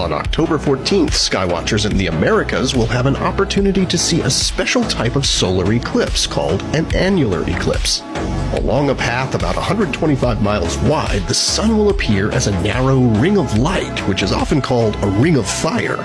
On October 14th, skywatchers in the Americas will have an opportunity to see a special type of solar eclipse called an annular eclipse. Along a path about 125 miles wide, the sun will appear as a narrow ring of light, which is often called a ring of fire.